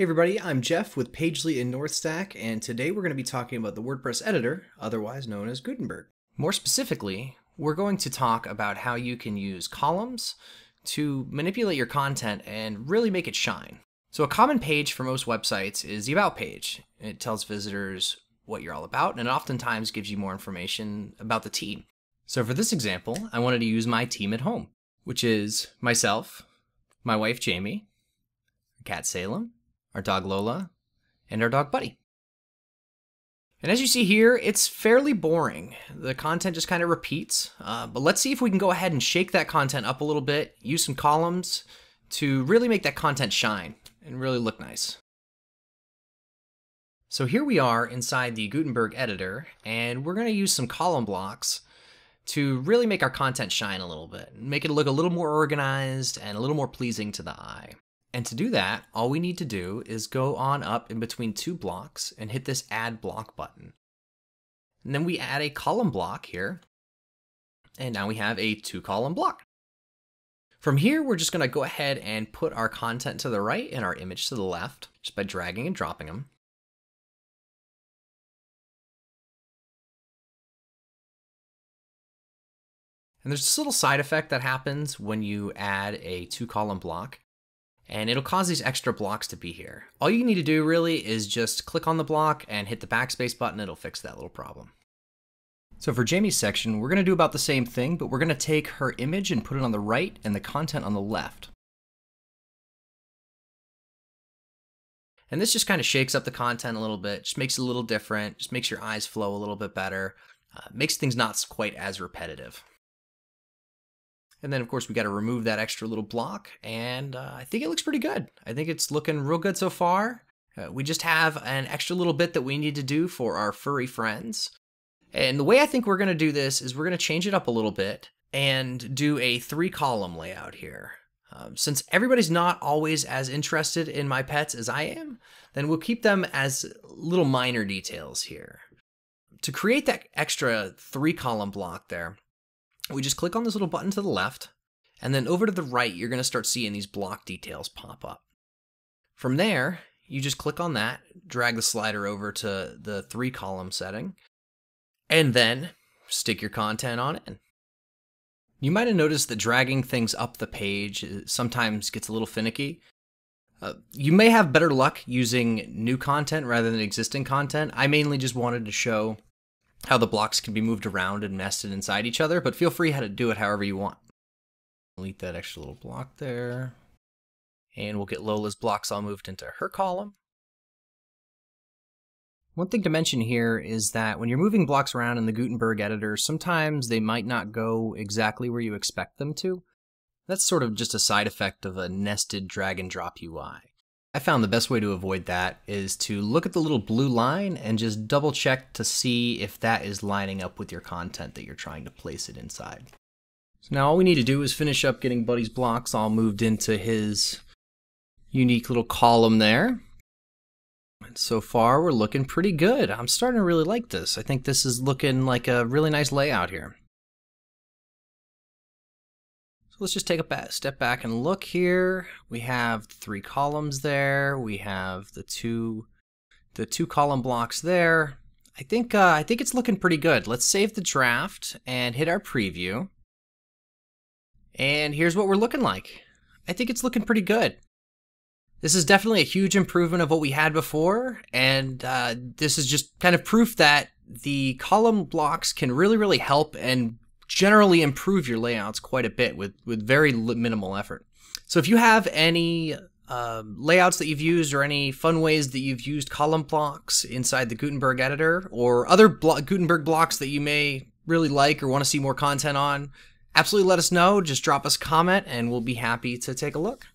Hey everybody, I'm Jeff with Pagely and Northstack, and today we're going to be talking about the WordPress editor, otherwise known as Gutenberg. More specifically, we're going to talk about how you can use columns to manipulate your content and really make it shine. So a common page for most websites is the About page. It tells visitors what you're all about, and it oftentimes gives you more information about the team. So for this example, I wanted to use my team at home, which is myself, my wife Jamie, cat Salem, our dog Lola, and our dog Buddy. And as you see here, it's fairly boring. The content just kind of repeats, uh, but let's see if we can go ahead and shake that content up a little bit, use some columns to really make that content shine and really look nice. So here we are inside the Gutenberg editor, and we're going to use some column blocks to really make our content shine a little bit, make it look a little more organized and a little more pleasing to the eye. And to do that, all we need to do is go on up in between two blocks and hit this add block button. And then we add a column block here. And now we have a two column block. From here, we're just gonna go ahead and put our content to the right and our image to the left, just by dragging and dropping them. And there's this little side effect that happens when you add a two column block and it'll cause these extra blocks to be here. All you need to do really is just click on the block and hit the backspace button, it'll fix that little problem. So for Jamie's section, we're gonna do about the same thing, but we're gonna take her image and put it on the right and the content on the left. And this just kind of shakes up the content a little bit, just makes it a little different, just makes your eyes flow a little bit better, uh, makes things not quite as repetitive. And then, of course, we got to remove that extra little block. And uh, I think it looks pretty good. I think it's looking real good so far. Uh, we just have an extra little bit that we need to do for our furry friends. And the way I think we're going to do this is we're going to change it up a little bit and do a three column layout here. Um, since everybody's not always as interested in my pets as I am, then we'll keep them as little minor details here. To create that extra three column block there, we just click on this little button to the left, and then over to the right, you're going to start seeing these block details pop up. From there, you just click on that, drag the slider over to the three column setting, and then stick your content on it. You might have noticed that dragging things up the page sometimes gets a little finicky. Uh, you may have better luck using new content rather than existing content. I mainly just wanted to show how the blocks can be moved around and nested inside each other, but feel free how to do it however you want. Delete that extra little block there. And we'll get Lola's blocks all moved into her column. One thing to mention here is that when you're moving blocks around in the Gutenberg editor, sometimes they might not go exactly where you expect them to. That's sort of just a side effect of a nested drag and drop UI. I found the best way to avoid that is to look at the little blue line and just double check to see if that is lining up with your content that you're trying to place it inside. So now all we need to do is finish up getting Buddy's blocks all moved into his unique little column there. And so far we're looking pretty good. I'm starting to really like this. I think this is looking like a really nice layout here let's just take a step back and look here. We have three columns there. We have the two, the two column blocks there. I think uh, I think it's looking pretty good. Let's save the draft and hit our preview. And here's what we're looking like. I think it's looking pretty good. This is definitely a huge improvement of what we had before, and uh, this is just kind of proof that the column blocks can really, really help and generally improve your layouts quite a bit with, with very minimal effort. So if you have any uh, layouts that you've used or any fun ways that you've used column blocks inside the Gutenberg editor or other blo Gutenberg blocks that you may really like or want to see more content on, absolutely let us know. Just drop us a comment and we'll be happy to take a look.